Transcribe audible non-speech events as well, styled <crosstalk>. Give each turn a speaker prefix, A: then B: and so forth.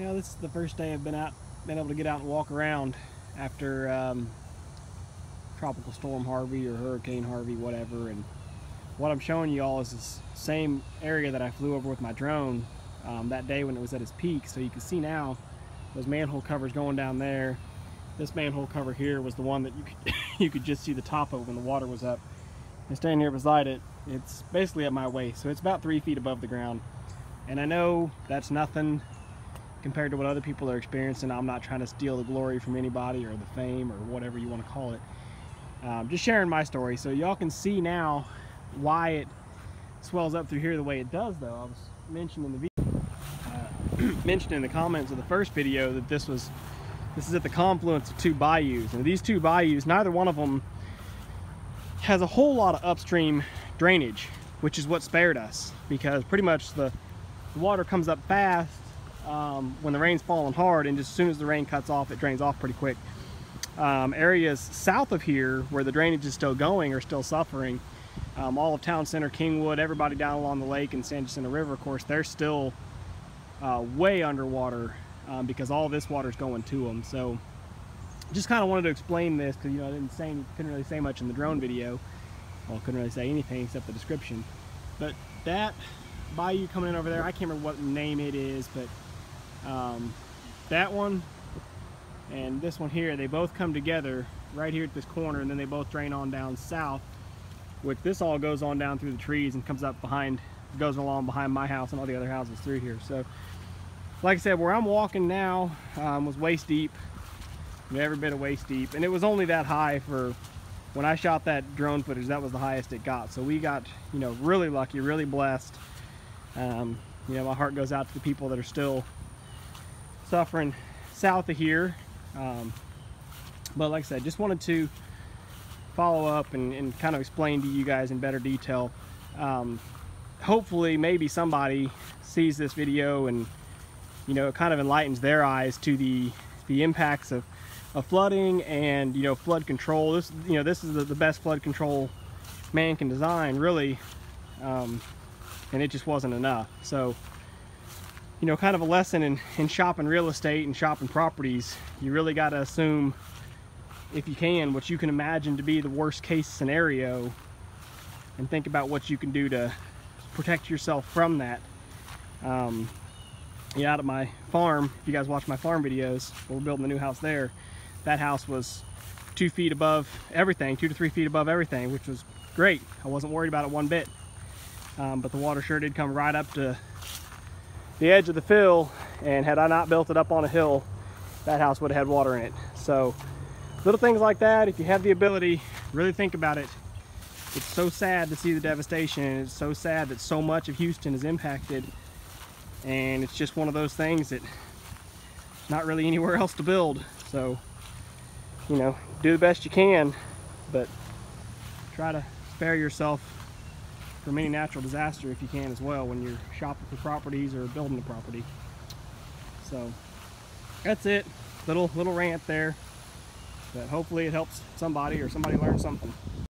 A: You know, this is the first day I've been out, been able to get out and walk around after um, Tropical Storm Harvey or Hurricane Harvey, whatever. And what I'm showing you all is this same area that I flew over with my drone um, that day when it was at its peak. So you can see now those manhole covers going down there. This manhole cover here was the one that you could <laughs> you could just see the top of when the water was up. And standing here beside it, it's basically at my waist, so it's about three feet above the ground. And I know that's nothing compared to what other people are experiencing. I'm not trying to steal the glory from anybody or the fame or whatever you want to call it. Um, just sharing my story so y'all can see now why it swells up through here the way it does though. I was mentioning in the video, uh, <clears throat> mentioned in the comments of the first video that this was this is at the confluence of two bayous and these two bayous neither one of them has a whole lot of upstream drainage which is what spared us because pretty much the, the water comes up fast um, when the rain's falling hard and just as soon as the rain cuts off it drains off pretty quick. Um, areas south of here where the drainage is still going are still suffering um, all of town center kingwood everybody down along the lake and san jacinto river of course they're still uh, way underwater um, because all this water is going to them so just kind of wanted to explain this because you know I didn't say couldn't really say much in the drone video. Well couldn't really say anything except the description. But that bayou coming in over there I can't remember what name it is but um, that one and this one here they both come together right here at this corner and then they both drain on down south. Which this all goes on down through the trees and comes up behind goes along behind my house and all the other houses through here. So like I said where I'm walking now um, was waist deep. Every bit of waist deep. And it was only that high for when I shot that drone footage that was the highest it got. So we got you know really lucky really blessed. Um, you know my heart goes out to the people that are still suffering south of here. Um, but like I said just wanted to follow up and, and, kind of explain to you guys in better detail. Um, hopefully maybe somebody sees this video and you know it kind of enlightens their eyes to the the impacts of of flooding and you know flood control. This you know this is the, the best flood control man can design really. Um, and it just wasn't enough. So you know kind of a lesson in, in shopping real estate and shopping properties you really got to assume if you can what you can imagine to be the worst case scenario and think about what you can do to protect yourself from that um, yeah, out at my farm if you guys watch my farm videos we're building a new house there that house was two feet above everything, two to three feet above everything, which was great. I wasn't worried about it one bit. Um, but the water sure did come right up to the edge of the fill, and had I not built it up on a hill, that house would have had water in it. So little things like that, if you have the ability, really think about it. It's so sad to see the devastation, and it's so sad that so much of Houston is impacted, and it's just one of those things that not really anywhere else to build. So you know, do the best you can, but try to spare yourself from any natural disaster if you can as well when you're shopping for properties or building a property. So that's it. Little little rant there. But hopefully it helps somebody or somebody learn something.